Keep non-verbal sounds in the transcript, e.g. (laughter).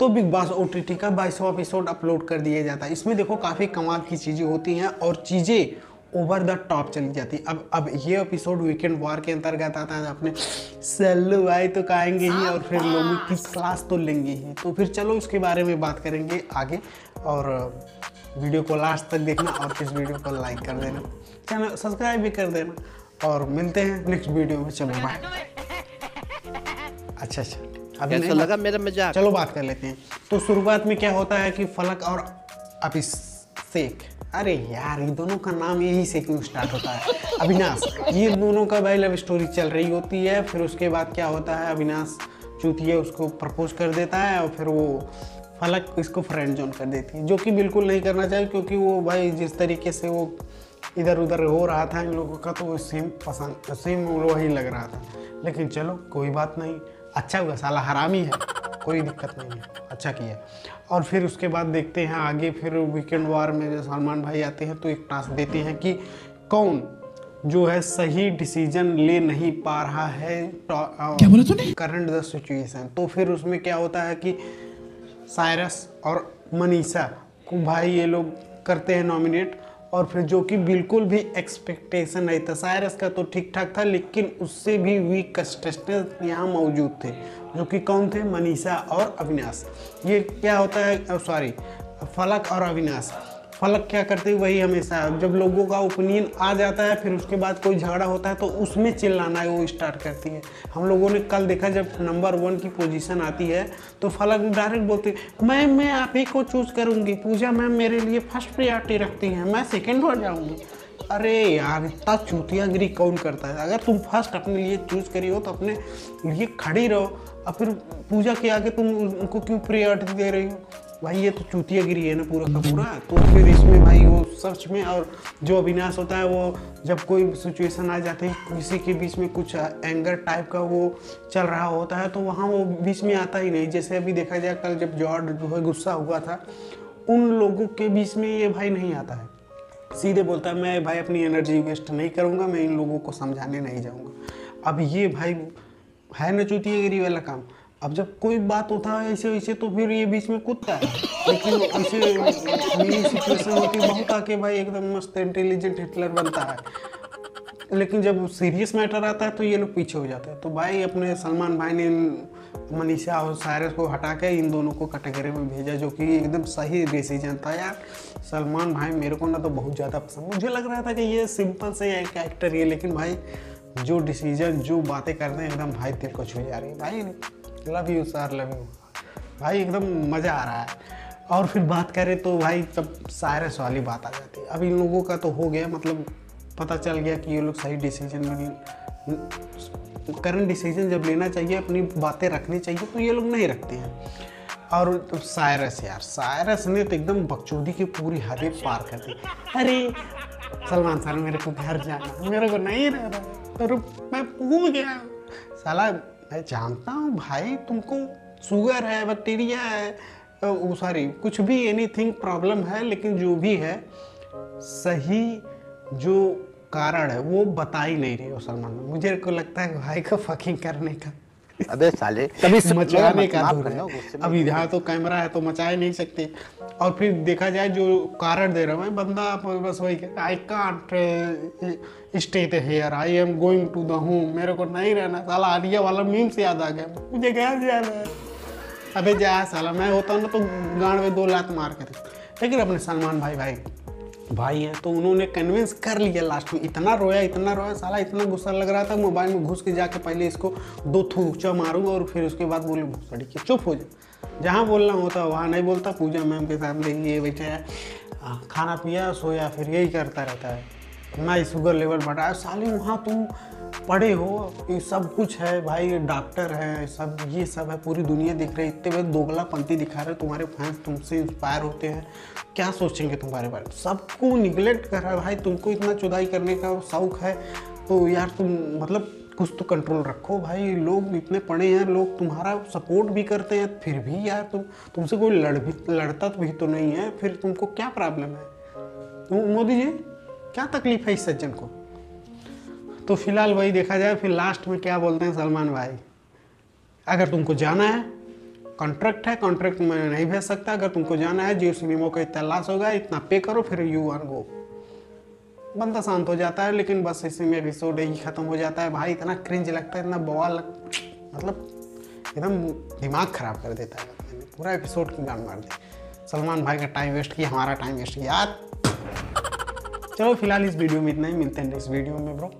तो big boss ओ का बाईसवा episode upload कर दिया जाता है। इसमें देखो काफ़ी कमाल की चीज़ें होती हैं और चीज़ें ओवर द टॉप चली जाती अब अब ये एपिसोड वीकेंड वार के अंतर्गत आता है अपने सल्लू भाई तो कहेंगे ही और फिर लोगों की क्लास तो लेंगे ही। तो फिर चलो इसके बारे में बात करेंगे आगे और वीडियो को लास्ट तक देखना और इस वीडियो को लाइक कर देना। चैनल सब्सक्राइब भी कर देना और मिलते हैं नेक्स्ट वीडियो में। चलो बाय (laughs) अच्छा अच्छा। अभी कैसा लगा मेरा मज़ाक? चलो बात कर लेते हैं। तो शुरुआत में क्या होता है कि फलक और अभिषेक अरे यार ये दोनों का नाम यही से क्यों स्टार्ट होता है। अविनाश ये दोनों का भाई लव स्टोरी चल रही होती है फिर उसके बाद क्या होता है अविनाश चूतिया उसको प्रपोज कर देता है और फिर वो फलक इसको फ्रेंड जोन कर देती है जो कि बिल्कुल नहीं करना चाहिए क्योंकि वो भाई जिस तरीके से वो इधर उधर हो रहा था इन लोगों का तो वो सेम पसंद सेम वही लग रहा था। लेकिन चलो कोई बात नहीं। अच्छा हुआ साला हरामी है। कोई दिक्कत नहीं है। अच्छा किया। और फिर उसके बाद देखते हैं आगे फिर वीकेंड वार में जो सलमान भाई आते हैं तो एक टास्क देते हैं कि कौन जो है सही डिसीज़न ले नहीं पा रहा है क्या बोला तूने? करंट द सिचुएशन तो फिर उसमें क्या होता है कि साइरस और मनीषा को भाई ये लोग करते हैं नॉमिनेट और फिर जो कि बिल्कुल भी एक्सपेक्टेशन नहीं था। साइरस का तो ठीक ठाक था, लेकिन उससे भी वीक कंटेस्टेंट यहाँ मौजूद थे, जो कि कौन थे? मनीषा और अविनाश। ये क्या होता है? सॉरी फलक और अविनाश। फलक क्या करते हैं, वही हमेशा जब लोगों का ओपिनियन आ जाता है, फिर उसके बाद कोई झगड़ा होता है तो उसमें चिल्लाना है वो स्टार्ट करती है। हम लोगों ने कल देखा, जब नंबर वन की पोजीशन आती है तो फलक डायरेक्ट बोलती है मैम मैं आप ही को चूज़ करूँगी। पूजा मैम मेरे लिए फ़र्स्ट प्रियरिटी रखती हैं। मैं सेकेंड हो जाऊँगी। अरे यार, इतना चूतियागिरी कौन करता है? अगर तुम फ़र्स्ट अपने लिए चूज़ करी हो तो अपने लिए खड़ी रहो। और फिर पूजा के आगे तुम उनको क्यों प्रियरिटी दे रही हो? भाई, ये तो चूतियागिरी है ना पूरा का पूरा। तो फिर इसमें भाई वो सच में और जो अविनाश होता है, वो जब कोई सिचुएशन आ जाती है, किसी के बीच में कुछ एंगर टाइप का वो चल रहा होता है तो वहाँ वो बीच में आता ही नहीं। जैसे अभी देखा जाए, कल जब जॉर्ड जो है गुस्सा हुआ था, उन लोगों के बीच में ये भाई नहीं आता है। सीधे बोलता है, मैं भाई अपनी एनर्जी वेस्ट नहीं करूँगा, मैं इन लोगों को समझाने नहीं जाऊँगा। अब ये भाई, है ना चूतियागिरी वाला काम? अब जब कोई बात होता है ऐसे वैसे तो फिर ये बीच में कूदता है। लेकिन ऐसे मेरी सिचुएशन होती बहुत आके भाई एकदम मस्त इंटेलिजेंट हिटलर बनता है। लेकिन जब सीरियस मैटर आता है तो ये लोग पीछे हो जाते हैं। तो भाई अपने सलमान भाई ने मनीषा और सायरस को हटा के इन दोनों को कैटेगरी में भेजा, जो कि एकदम सही डिसीज़न था यार। सलमान भाई मेरे को ना तो बहुत ज़्यादा पसंद। मुझे लग रहा था कि ये सिंपल से एक एक्टर ही लेकिन भाई जो डिसीज़न जो बातें करते हैं, एकदम भाई दिल को छू जा रही है। भाई love you sir love you भाई, एकदम मज़ा आ रहा है। और फिर बात करें तो भाई, तब सायरस वाली बात आ जाती है। अब इन लोगों का तो हो गया मतलब पता चल गया कि ये लोग सही डिसीज़न करंट डिसीज़न जब लेना चाहिए, अपनी बातें रखनी चाहिए तो ये लोग नहीं रखते हैं। और तो सायरस यार, सायरस ने तो एकदम बकचोदी की पूरी हदें पार कर दी। अरे, सलमान सर मेरे को घर जाना मेरे को नहीं रहना तो मैं भूल गया। साला मैं जानता हूँ भाई, तुमको शुगर है बैक्टीरिया है वो सॉरी कुछ भी एनीथिंग प्रॉब्लम है, लेकिन जो भी है, सही जो कारण है, वो बता ही नहीं रही हो सलमान। मुझे को लगता है भाई को फकिंग करने का। अबे साले कभी मचाने का दूर है अब यहाँ तो कैमरा है तो मचा ही नहीं सकते। और फिर देखा जाए जो कारण दे रहा हूँ बंदा बस वही I can't stay here I am going to the home मेरे को नहीं रहना। साला आलिया वाला मीम से याद आ गया। मुझे क्या जाना है? अबे जा साला मैं होता ना तो गांड में दो लात मार कर लेकिन अपने सलमान भाई भाई भाई हैं तो उन्होंने कन्विंस कर लिया लास्ट में। इतना रोया इतना रोया, साला इतना गुस्सा लग रहा था मोबाइल में घुस के जाके पहले इसको दो थूचा मारूँगा और फिर उसके बाद बोले भूसड़ी के चुप हो जा। जहाँ बोलना होता, वहाँ नहीं बोलता, पूजा मैम के सामने ये बैठे खाना पिया, सोया, फिर यही करता रहता है। ना ही शुगर लेवल बढ़ाया साले वहाँ तुम पढ़े हो, ये सब कुछ है भाई डॉक्टर है, सब, ये सब है, पूरी दुनिया दिख रही है। इतने बड़े दोगला पंथी दिखा रहे हो, तुम्हारे फैंस तुमसे इंस्पायर होते हैं। क्या सोचेंगे तुम्हारे बारे में सबको निगलेक्ट कर रहा है भाई, तुमको इतना चुदाई करने का शौक है। तो यार तुम मतलब कुछ तो कंट्रोल रखो भाई। लोग इतने पढ़े हैं, लोग तुम्हारा सपोर्ट भी करते हैं, फिर भी यार तुम, तुमसे कोई लड़ भी, लड़ता भी तो नहीं है, फिर तुमको क्या प्रॉब्लम है? मोदी जी, क्या तकलीफ़ है इस सज्जन को? तो फ़िलहाल वही देखा जाए, फिर लास्ट में क्या बोलते हैं सलमान भाई? अगर तुमको जाना है कॉन्ट्रैक्ट है कॉन्ट्रैक्ट में नहीं भेज सकता, अगर तुमको जाना है, जियो सिनेमा का इतना लॉस होगा, इतना पे करो, फिर यू आर गो बंदा शांत हो जाता है, लेकिन बस इसी में एपिसोड ही खत्म हो जाता है। भाई, इतना क्रिंज लगता है, इतना बवाल लग... मतलब एकदम दिमाग खराब कर देता है पूरा एपिसोड की गान मार दी। सलमान भाई का टाइम वेस्ट किया, हमारा टाइम वेस्ट किया। चलो, फ़िलहाल इस वीडियो में इतना ही। मिलते हैं नेक्स्ट वीडियो में ब्रो